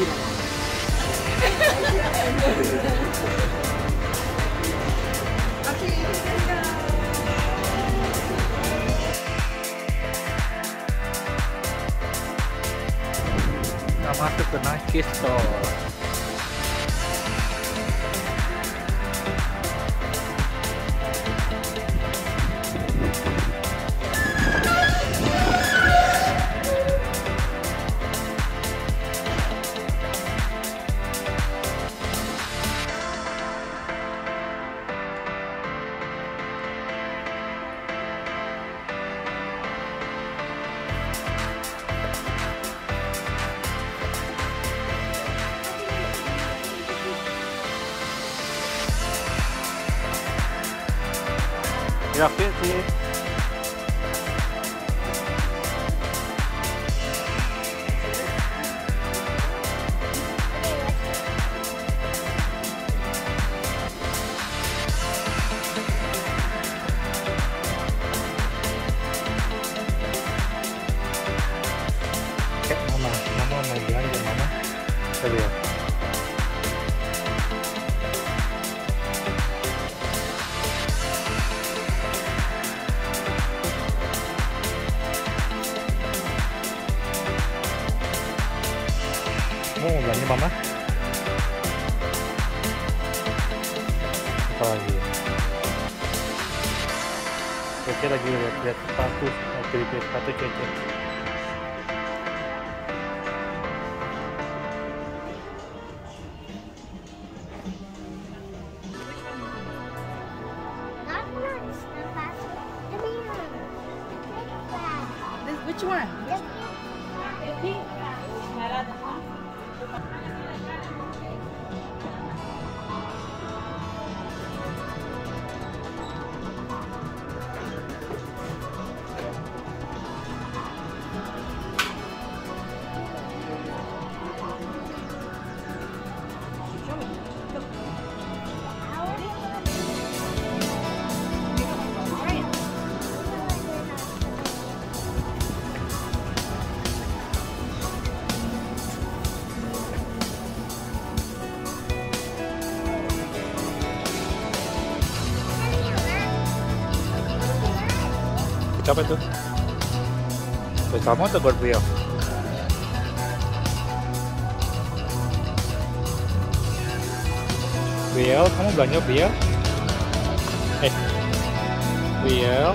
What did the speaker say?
Kita masuk ke Nike Store. Já perdi. Cece lagi lihat-lihat sepatu, mau pilih-pilih sepatu Cece. Siapa itu? Buat kamu atau buat beliau? Beliau, kamu belanja beliau? Eh, beliau?